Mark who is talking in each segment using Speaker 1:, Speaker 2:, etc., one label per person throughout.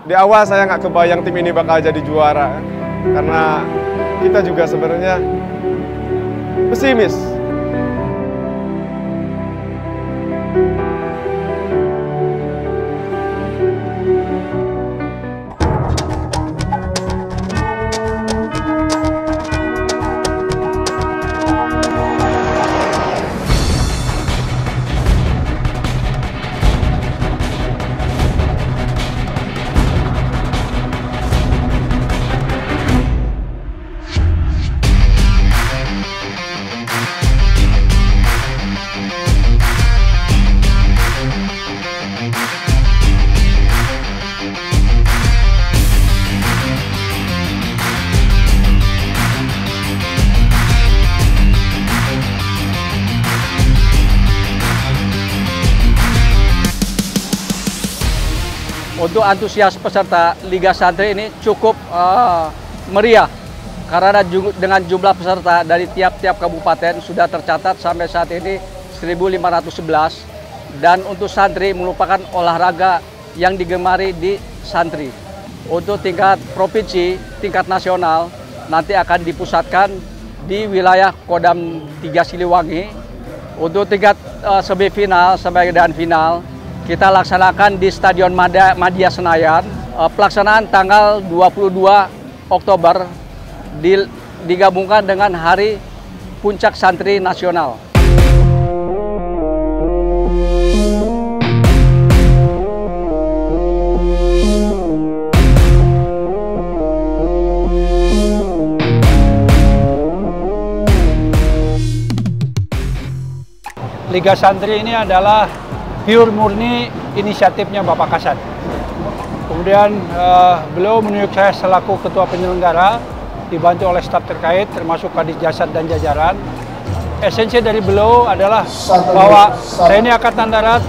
Speaker 1: Di awal saya nggak kebayang tim ini bakal jadi juara. Karena kita juga sebenarnya pesimis.
Speaker 2: Untuk antusias peserta Liga Santri ini cukup uh, meriah karena dengan jumlah peserta dari tiap-tiap kabupaten sudah tercatat sampai saat ini 1511 dan untuk santri merupakan olahraga yang digemari di santri. Untuk tingkat provinsi, tingkat nasional nanti akan dipusatkan di wilayah Kodam 3 Siliwangi. Untuk tingkat uh, semifinal sampai dan final kita laksanakan di Stadion Madia Senayan. Uh, pelaksanaan tanggal 22 Oktober digabungkan dengan Hari Puncak Santri Nasional.
Speaker 3: Liga Santri ini adalah pure murni inisiatifnya Bapak Kasat. Kemudian uh, beliau menunjuk saya selaku ketua penyelenggara, dibantu oleh staf terkait termasuk Kadis Jasad dan jajaran. Esensi dari beliau adalah bahwa TNI Angkatan Darat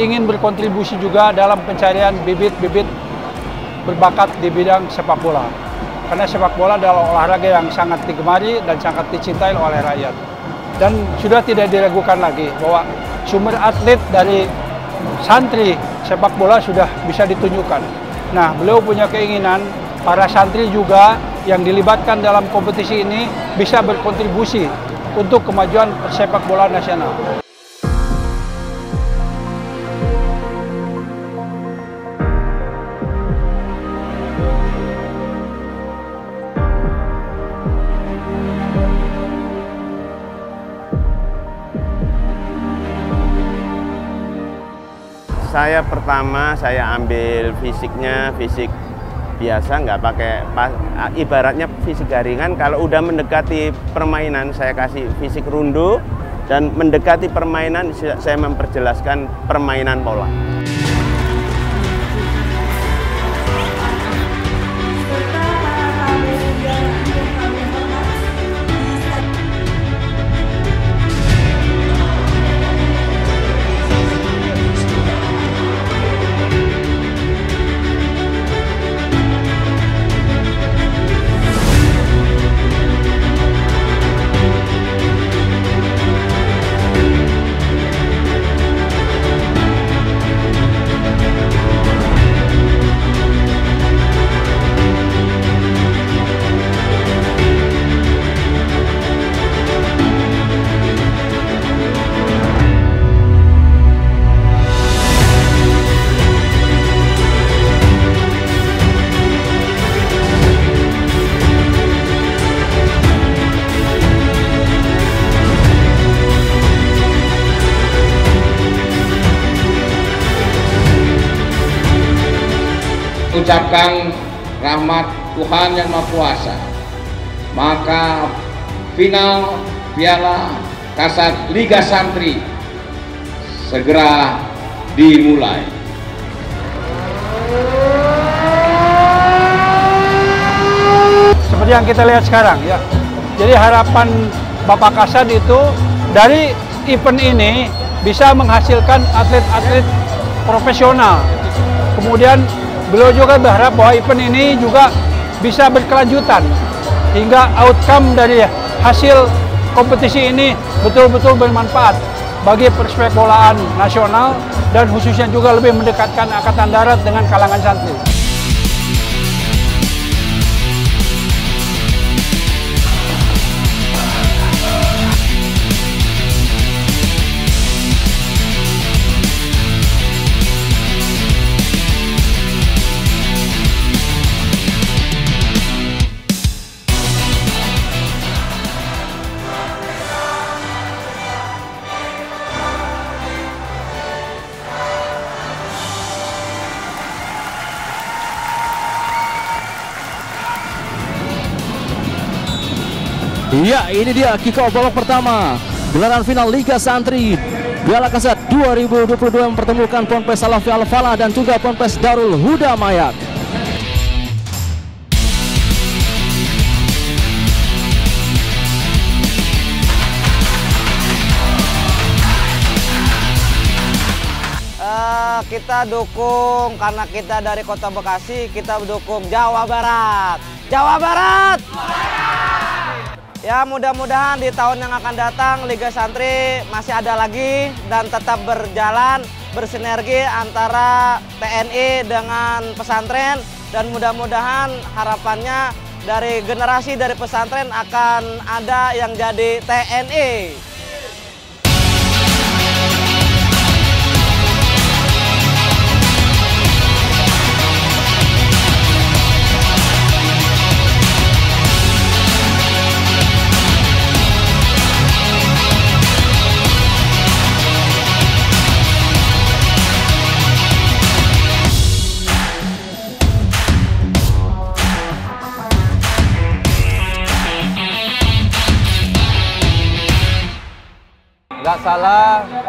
Speaker 3: ingin berkontribusi juga dalam pencarian bibit-bibit berbakat di bidang sepak bola. Karena sepak bola adalah olahraga yang sangat digemari dan sangat dicintai oleh rakyat. Dan sudah tidak diragukan lagi bahwa sumber atlet dari santri sepak bola sudah bisa ditunjukkan. Nah, beliau punya keinginan para santri juga yang dilibatkan dalam kompetisi ini bisa berkontribusi untuk kemajuan sepak bola nasional.
Speaker 4: Saya pertama saya ambil fisiknya fisik biasa nggak pakai ibaratnya fisik garingan kalau udah mendekati permainan saya kasih fisik rundu dan mendekati permainan saya memperjelaskan permainan pola.
Speaker 5: Ucapkan rahmat Tuhan yang Maha Kuasa. Maka final Piala Kasat Liga Santri segera dimulai.
Speaker 3: Seperti yang kita lihat sekarang ya. Jadi harapan Bapak Kasat itu dari event ini bisa menghasilkan atlet-atlet profesional. Kemudian Beliau juga berharap bahwa event ini juga bisa berkelanjutan hingga outcome dari hasil kompetisi ini betul-betul bermanfaat bagi persepak bolaan nasional dan khususnya juga lebih mendekatkan Angkatan Darat dengan kalangan santri.
Speaker 6: Iya, ini dia kick off babak pertama. Gelaran final Liga Santri Piala Kasat 2022 mempertemukan Ponpes Salafi Al-Falah dan juga Ponpes Darul Huda Mayak.
Speaker 7: Eh, kita dukung karena kita dari Kota Bekasi, kita dukung Jawa Barat. Jawa Barat. Ya mudah-mudahan di tahun yang akan datang Liga Santri masih ada lagi dan tetap berjalan bersinergi antara TNI dengan pesantren dan mudah-mudahan harapannya dari generasi dari pesantren akan ada yang jadi TNI.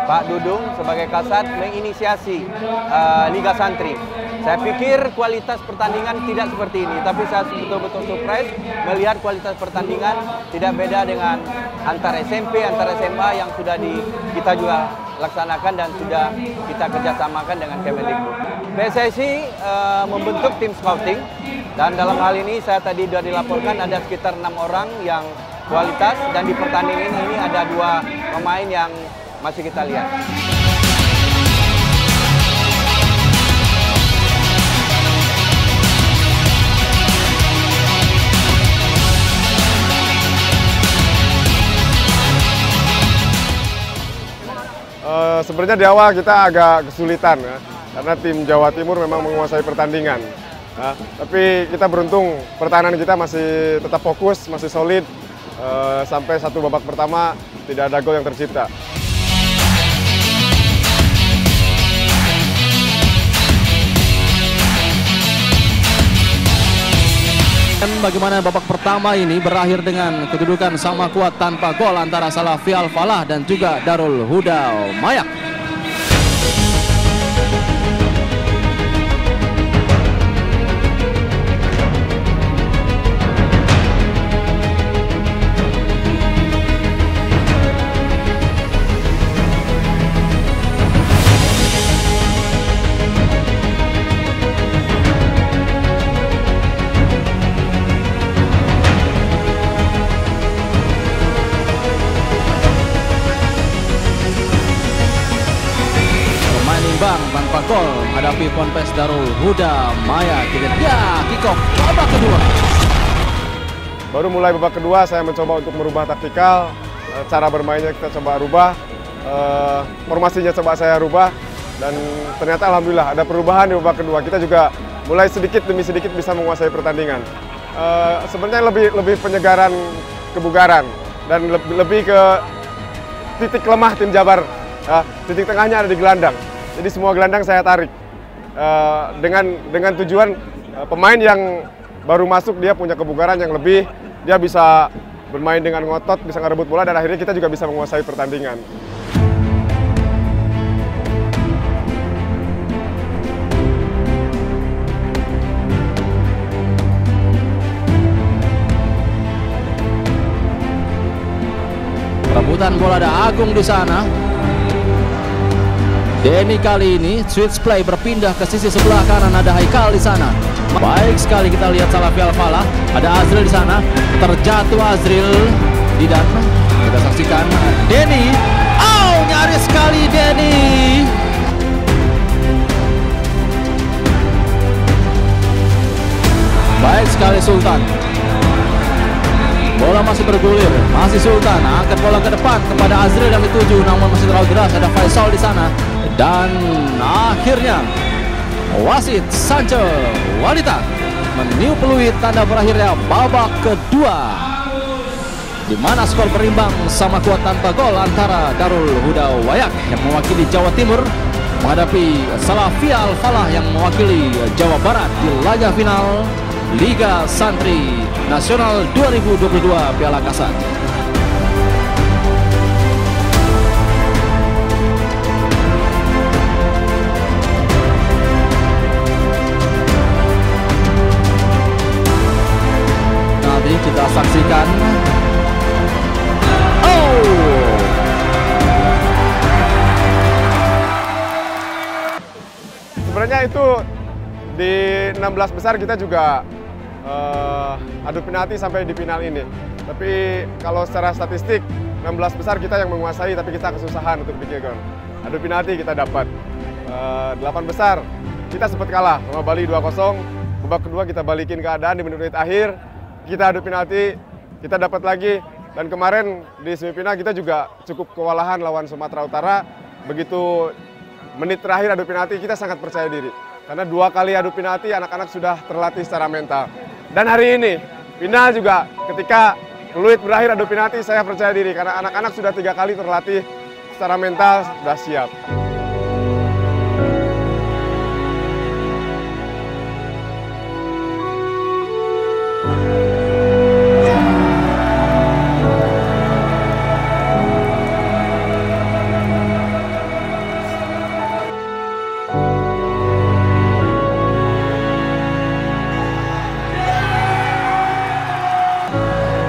Speaker 8: Pak Dudung sebagai kasat menginisiasi uh, Liga Santri. Saya pikir kualitas pertandingan tidak seperti ini, tapi saya betul-betul surprise melihat kualitas pertandingan tidak beda dengan antar SMP, antar SMA yang sudah di, kita juga laksanakan dan sudah kita kerjasamakan dengan Kemendikbud. PSSI uh, membentuk tim scouting dan dalam hal ini saya tadi sudah dilaporkan ada sekitar enam orang yang kualitas dan di pertandingan ini ada dua pemain yang masih kita lihat.
Speaker 1: Eh, sebenarnya di awal kita agak kesulitan ya, karena tim Jawa Timur memang menguasai pertandingan. Ya, tapi kita beruntung pertahanan kita masih tetap fokus, masih solid eh, sampai satu babak pertama tidak ada gol yang tercipta.
Speaker 6: Dan bagaimana babak pertama ini berakhir dengan kedudukan sama kuat tanpa gol antara Salafi Al-Falah dan juga Darul Huda Mayak. Ponpes Darul Huda Maya. Kita ya kick off babak kedua.
Speaker 1: Baru mulai babak kedua saya mencoba untuk merubah taktikal, eh, cara bermainnya kita coba rubah, eh, formasinya coba saya rubah dan ternyata alhamdulillah ada perubahan di babak kedua. Kita juga mulai sedikit demi sedikit bisa menguasai pertandingan. Eh, sebenarnya lebih lebih penyegaran kebugaran dan lebih, lebih ke titik lemah tim Jabar. Ya, titik tengahnya ada di gelandang. Jadi semua gelandang saya tarik Eh, dengan dengan tujuan eh, pemain yang baru masuk dia punya kebugaran yang lebih, dia bisa bermain dengan ngotot, bisa ngerebut bola dan akhirnya kita juga bisa menguasai pertandingan.
Speaker 6: Rebutan bola ada Agung di sana. Denny kali ini switch play berpindah ke sisi sebelah kanan ada Haikal di sana. Baik sekali kita lihat Salafi Al-Falah. Ada Azril di sana. Terjatuh Azril di dan kita saksikan Denny. Oh, nyaris sekali Denny. Baik sekali Sultan. Bola masih bergulir, masih Sultan angkat bola ke depan Azril yang dituju namun masih terlalu deras. Ada Faisal di sana. Dan akhirnya wasit Sancho wanita meniup peluit tanda berakhirnya babak kedua. Di mana skor berimbang sama kuat tanpa gol antara Darul Huda Wayak yang mewakili Jawa Timur menghadapi Salafia Al Falah yang mewakili Jawa Barat di laga final Liga Santri Nasional 2022 Piala Kasat. Kita saksikan Oh
Speaker 1: Sebenarnya itu di 16 besar kita juga uh, adu penalti sampai di final ini. Tapi kalau secara statistik 16 besar kita yang menguasai tapi kita kesusahan untuk bikin gol. Adu penalti kita dapat. Uh, 8 besar kita sempat kalah sama Bali 2-0. Babak kedua kita balikin keadaan di menit-menit akhir. Kita adu penalti, kita dapat lagi. Dan kemarin di semifinal kita juga cukup kewalahan lawan Sumatera Utara. Begitu menit terakhir adu penalti kita sangat percaya diri. Karena dua kali adu penalti anak-anak sudah terlatih secara mental. Dan hari ini final juga ketika peluit berakhir adu penalti saya percaya diri karena anak-anak sudah tiga kali terlatih secara mental sudah siap.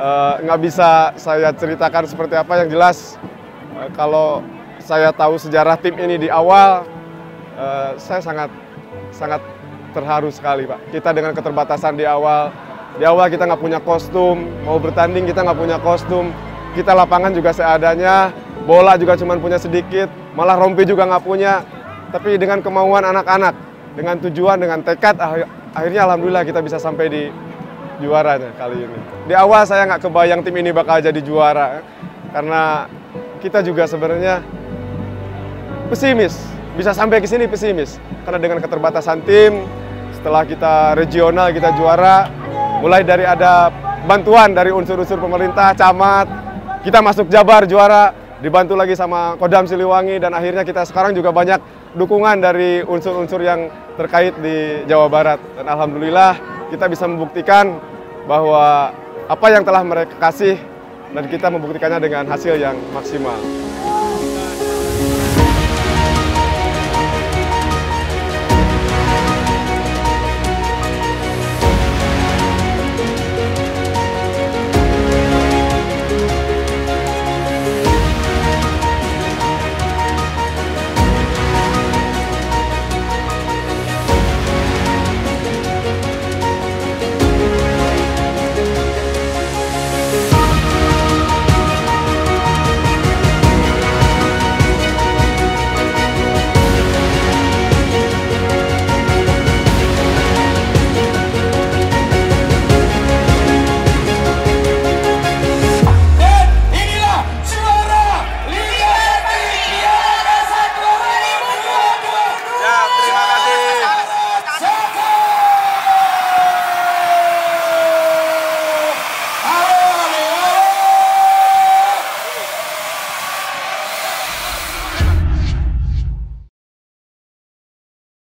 Speaker 1: Eh, nggak bisa saya ceritakan seperti apa yang jelas eh, kalau saya tahu sejarah tim ini di awal eh, saya sangat sangat terharu sekali pak. Kita dengan keterbatasan di awal di awal kita nggak punya kostum mau bertanding kita nggak punya kostum kita lapangan juga seadanya bola juga cuma punya sedikit malah rompi juga nggak punya. Tapi dengan kemauan anak-anak dengan tujuan dengan tekad akhirnya alhamdulillah kita bisa sampai di juaranya kali ini. Di awal saya nggak kebayang tim ini bakal jadi juara karena kita juga sebenarnya pesimis. Bisa sampai ke sini pesimis. Karena dengan keterbatasan tim setelah kita regional kita juara mulai dari ada bantuan dari unsur-unsur pemerintah camat kita masuk Jabar juara dibantu lagi sama Kodam Siliwangi dan akhirnya kita sekarang juga banyak dukungan dari unsur-unsur yang terkait di Jawa Barat. Dan alhamdulillah kita bisa membuktikan bahwa apa yang telah mereka kasih dan kita membuktikannya dengan hasil yang maksimal.